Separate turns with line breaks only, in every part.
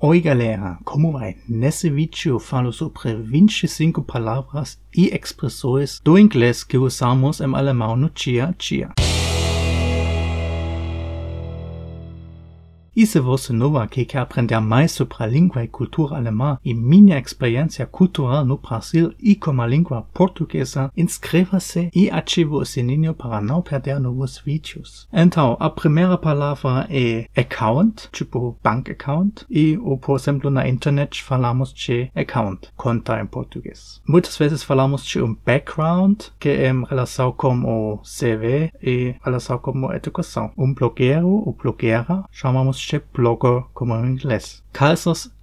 Oi galera, como vai? Nesse vídeo falo sobre 25 palavras e expressões do inglês que usamos em alemão no dia a dia. Se você não aqui quer aprender mais sobre a língua e cultura alemã e minha experiência cultural no Brasil e com a língua portuguesa, inscreva-se e ative o sininho para não perder novos vídeos. Então, a primeira palavra é account, tipo bank account, e ou, por exemplo, na internet falamos de account, conta em português. Muitas vezes falamos de um background, que é em relação com o CV e relação com a educação. Um blogueiro ou blogueira chamamos blogger como em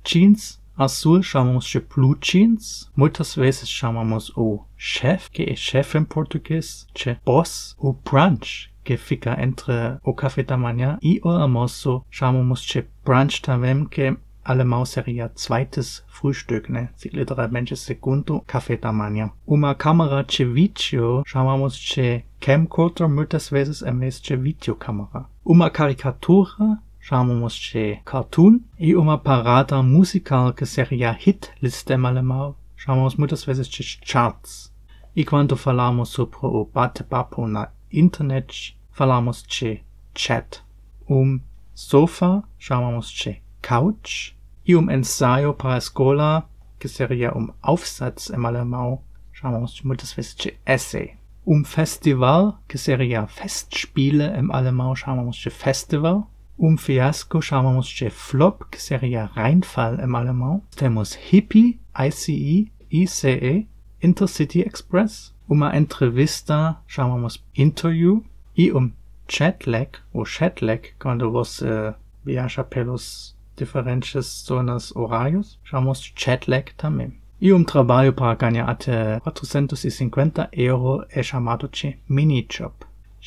jeans azul chamamos de blue jeans. Muitas vezes chamamos o chef, que é chefe em português, de boss. O brunch, que fica entre o café da manhã e o almoço, chamamos de brunch também, que alemão seria zweites Frühstück, né? Literalmente segundo café da manhã. Uma câmera de vídeo chamamos de camcorder, muitas vezes em vez de videocâmera. Uma caricatura chamamos de cartoon e uma parada musical que seria hit list em alemão chamamos muitas vezes de charts. E quando falamos sobre o bate-papo na internet, falamos de chat. Um sofá chamamos de couch e um ensaio para escola, que seria um Aufsatz em chamamos muitas vezes de essay. Um festival, que seria Festspiele em alemão, chamamos de Festival. Um fiasco chamamos de flop, que seria reinfall em alemão. Temos hippie, ICE, ICE, Intercity Express. Uma entrevista chamamos interview. E um jetlag, ou jetlag, quando você viaja pelos diferentes zonas horários, chamamos de jetlag também. E um trabalho para ganhar até 450 euro é chamado de mini-job.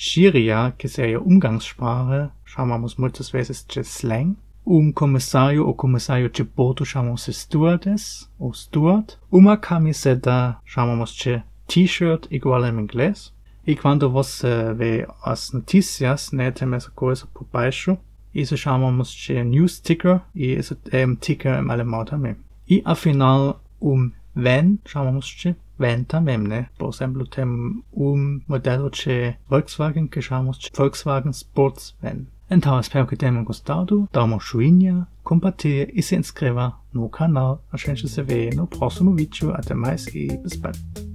Gíria, que seria Umgangssprache, chamamos muitas vezes de slang. Um comissário ou comissário de bordo chamamos de stewardess ou steward. Uma camiseta chamamos de t-shirt igual em inglês. E quando você vê as notícias, né, tem essa coisa por baixo. Isso chamamos de news ticker e isso é um ticker em alemão também. E afinal, um van chamamos de Por exemplo, tem um modelo de Volkswagen de Volkswagen Sports Van. Então, espero que tenham gostado. Dá uma joinha, compartilhe e se inscreva no canal. A gente se vê no próximo vídeo. Até mais e bis bald.